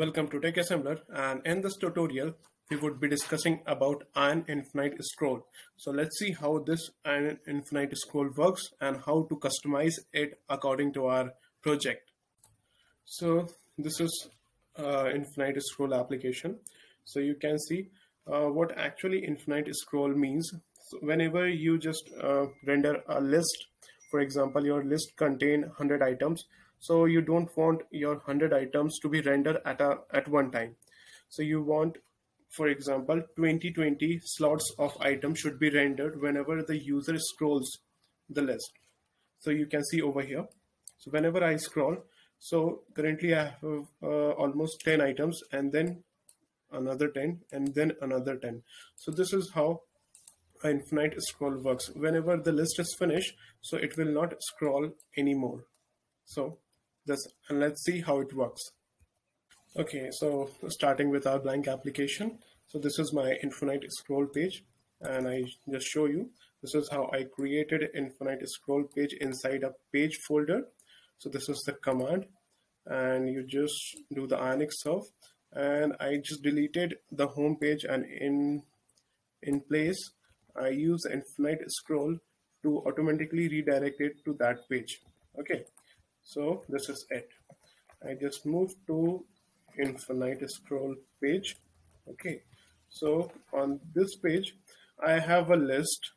Welcome to Tech Assembler and in this tutorial we would be discussing about ion infinite scroll. So let's see how this ion infinite scroll works and how to customize it according to our project. So this is uh, infinite scroll application. So you can see uh, what actually infinite scroll means. So whenever you just uh, render a list, for example, your list contain 100 items so you don't want your 100 items to be rendered at a at one time. So you want for example 2020 slots of items should be rendered whenever the user scrolls the list. So you can see over here. So whenever i scroll so currently i have uh, almost 10 items and then another 10 and then another 10 so this is how infinite scroll works. Whenever the list is finished so it will not scroll anymore. So this and let's see how it works. Okay, so starting with our blank application. So this is my infinite scroll page and I just show you this is how I created infinite scroll page inside a page folder. So this is the command and you just do the ionic serve and I just deleted the home page and in in place I use infinite scroll to automatically redirect it to that page. Okay, so this is it. I just moved to infinite scroll page. Okay. So on this page I have a list.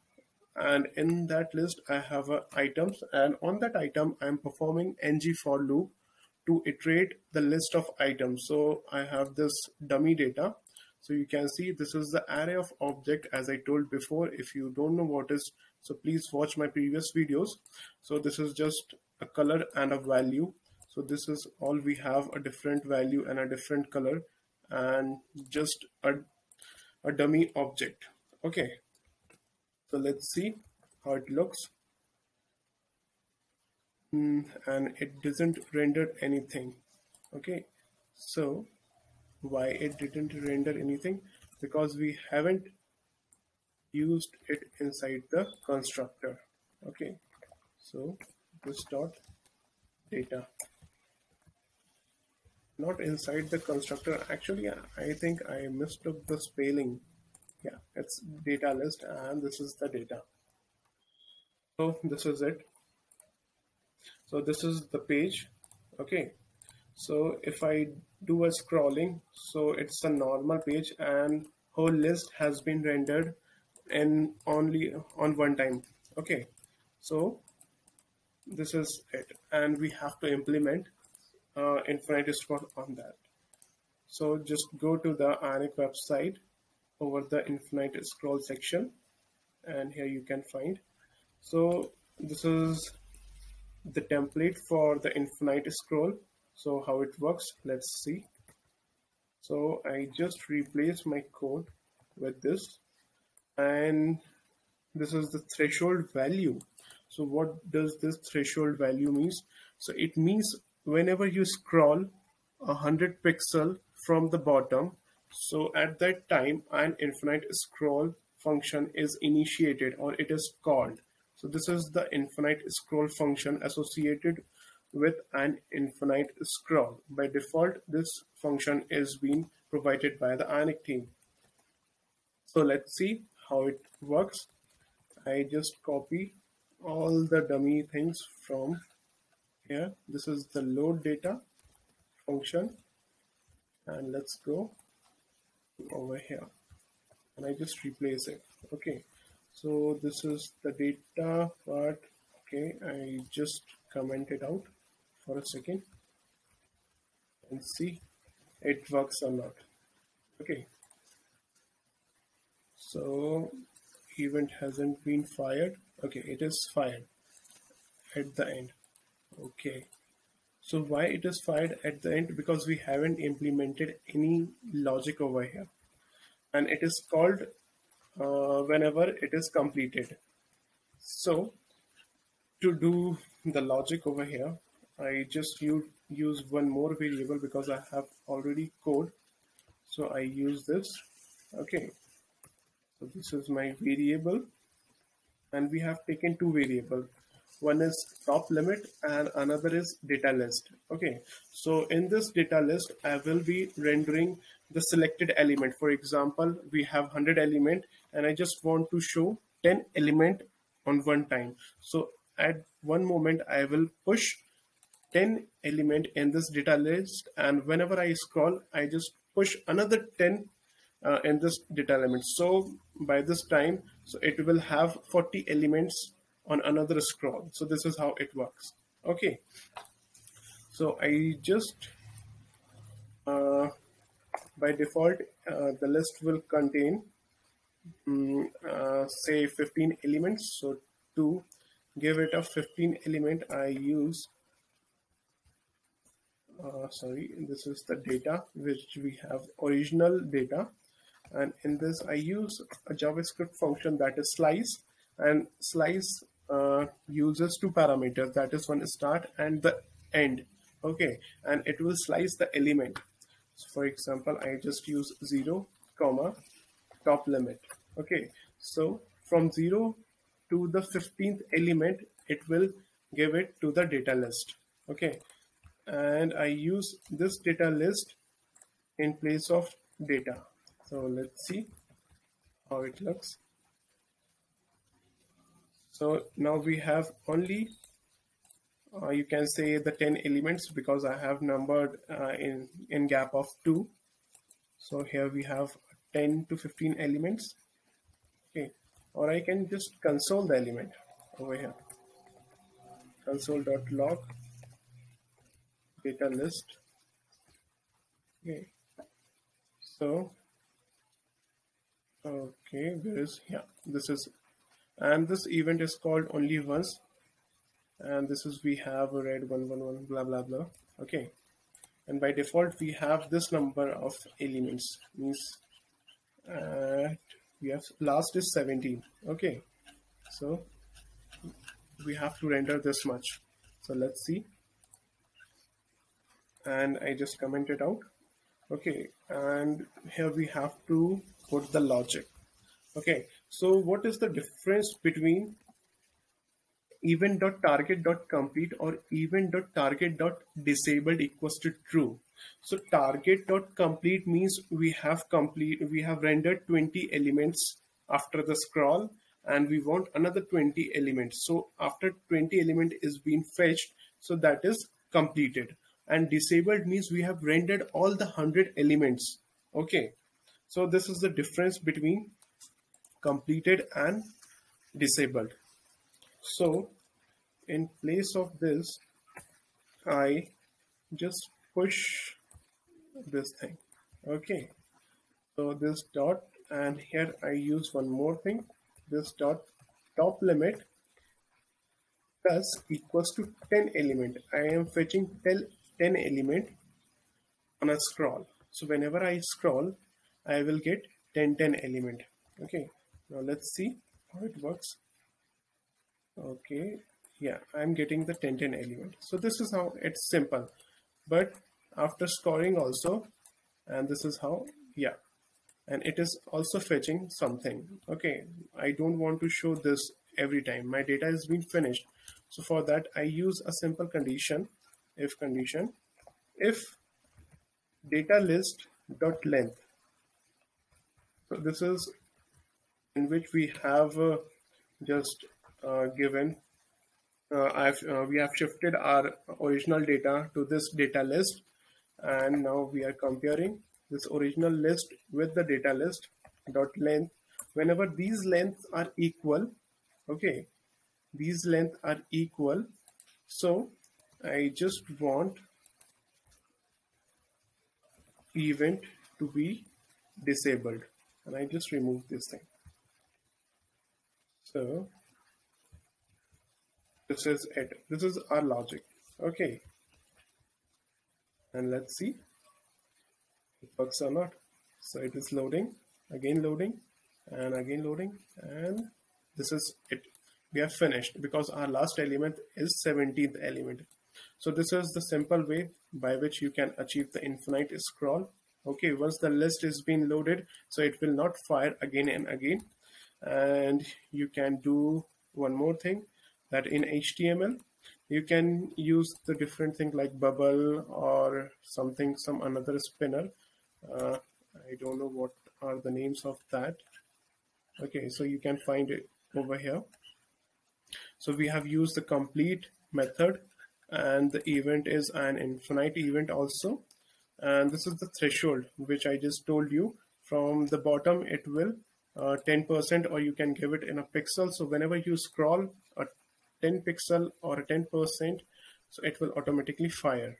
And in that list I have items. And on that item I'm performing ng for loop to iterate the list of items. So I have this dummy data. So you can see this is the array of object as I told before. If you don't know what is so please watch my previous videos. So this is just a color and a value. So this is all we have a different value and a different color and just a, a dummy object. Okay. So let's see how it looks. Mm, and it doesn't render anything. Okay. So why it didn't render anything? Because we haven't used it inside the constructor. Okay. So this dot data. Not inside the constructor. Actually I think I up the spelling. Yeah it's data list and this is the data. So this is it. So this is the page. Okay. So if I do a scrolling so it's a normal page and whole list has been rendered in only on one time. Okay. So this is it. And we have to implement uh, infinite scroll on that. So just go to the ionic website over the infinite scroll section and here you can find. So this is the template for the infinite scroll. So how it works let's see. So I just replace my code with this. And this is the threshold value so what does this threshold value means? So it means whenever you scroll a hundred pixel from the bottom, so at that time an infinite scroll function is initiated or it is called. So this is the infinite scroll function associated with an infinite scroll. By default, this function is being provided by the Ionic team. So let's see how it works. I just copy all the dummy things from here. This is the load data function and let's go over here and I just replace it. Okay, so this is the data part. Okay, I just comment it out for a second and see it works or not. Okay, so event hasn't been fired okay it is fired at the end. Okay. So why it is fired at the end? Because we haven't implemented any logic over here. And it is called uh, whenever it is completed. So to do the logic over here I just use, use one more variable because I have already code. So I use this. Okay. So this is my variable and we have taken two variables. One is top limit and another is data list. Okay so in this data list i will be rendering the selected element. For example we have 100 element and i just want to show 10 element on one time. So at one moment i will push 10 element in this data list and whenever i scroll i just push another 10 uh, in this data element. So by this time so it will have 40 elements on another scroll. So this is how it works. Okay. So i just uh, by default uh, the list will contain um, say 15 elements. So to give it a 15 element i use uh, sorry this is the data which we have original data and in this I use a JavaScript function that is slice and slice uh, uses two parameters. That is one start and the end. Okay. And it will slice the element. So for example I just use 0 comma top limit. Okay. So from 0 to the 15th element it will give it to the data list. Okay. And I use this data list in place of data so let's see how it looks. So now we have only uh, you can say the 10 elements because I have numbered uh, in in gap of 2 so here we have 10 to 15 elements. Okay. Or I can just console the element over here. Console.log data list. Okay. So okay there is yeah this is and this event is called only once. And this is we have a red 111 blah blah blah. Okay. And by default we have this number of elements. Means uh, we have last is 17 okay. So we have to render this much. So let's see. And I just comment it out okay and here we have to put the logic. Okay so what is the difference between event.target.complete or event.target.disabled equals to true? So target.complete means we have complete we have rendered 20 elements after the scroll and we want another 20 elements. So after 20 element is being fetched so that is completed and disabled means we have rendered all the 100 elements. Okay. So this is the difference between completed and disabled. So in place of this I just push this thing. Okay. So this dot and here I use one more thing. This dot top limit plus equals to 10 element. I am fetching 10 10 element on a scroll. So whenever I scroll I will get 10 10 element. Okay. Now let's see how it works. Okay. Yeah I'm getting the 10 10 element. So this is how it's simple. But after scoring also and this is how yeah. And it is also fetching something. Okay. I don't want to show this every time. My data has been finished. So for that I use a simple condition if condition if data list dot length. So this is in which we have uh, just uh, given uh, I've, uh, we have shifted our original data to this data list. And now we are comparing this original list with the data list dot length. Whenever these lengths are equal okay these lengths are equal. So I just want event to be disabled and I just remove this thing. So this is it. This is our logic. Okay. And let's see it works or not. So it is loading, again loading, and again loading, and this is it. We have finished because our last element is 17th element. So this is the simple way by which you can achieve the infinite scroll. Okay, once the list is being loaded, so it will not fire again and again. And you can do one more thing, that in HTML you can use the different thing like bubble or something some another spinner uh, I don't know what are the names of that okay so you can find it over here so we have used the complete method and the event is an infinite event also. And this is the threshold which I just told you. From the bottom it will 10% uh, or you can give it in a pixel. So whenever you scroll a 10 pixel or a 10% so it will automatically fire.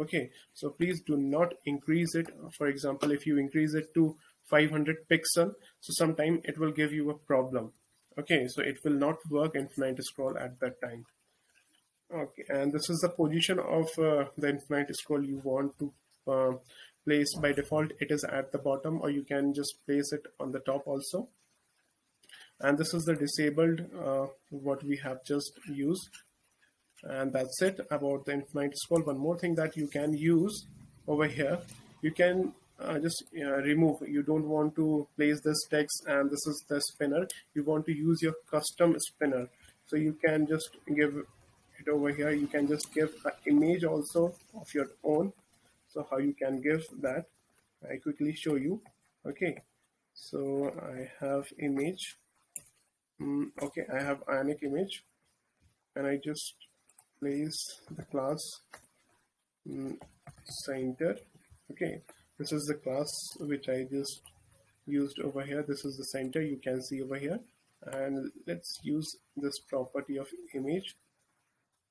Okay so please do not increase it. For example if you increase it to 500 pixel so sometime it will give you a problem. Okay so it will not work infinite scroll at that time okay and this is the position of uh, the infinite scroll you want to uh, place by default. It is at the bottom or you can just place it on the top also. And this is the disabled uh, what we have just used. And that's it about the infinite scroll. One more thing that you can use over here you can uh, just uh, remove. You don't want to place this text and this is the spinner. You want to use your custom spinner. So you can just give it over here you can just give an image also of your own. So how you can give that I quickly show you. Okay. So I have image. Mm, okay I have ionic image. And I just place the class mm, center. Okay this is the class which I just used over here. This is the center you can see over here. And let's use this property of image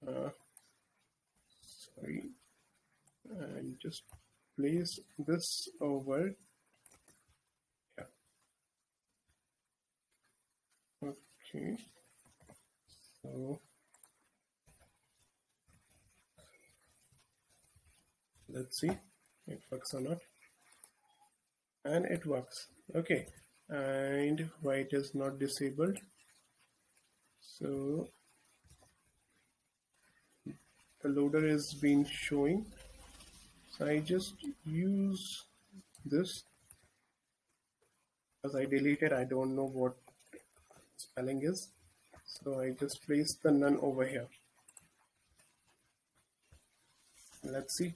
uh, sorry. And just place this over yeah okay. So let's see it works or not. And it works. Okay. And why it is not disabled. So the loader is been showing. So I just use this. Because I deleted I don't know what spelling is. So I just place the none over here. Let's see.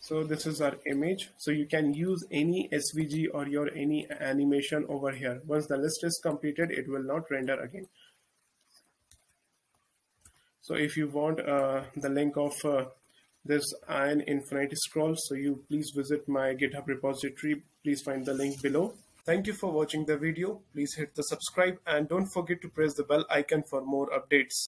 So this is our image. So you can use any svg or your any animation over here. Once the list is completed it will not render again so if you want uh, the link of uh, this ion infinite scroll so you please visit my github repository. Please find the link below. Thank you for watching the video. Please hit the subscribe and don't forget to press the bell icon for more updates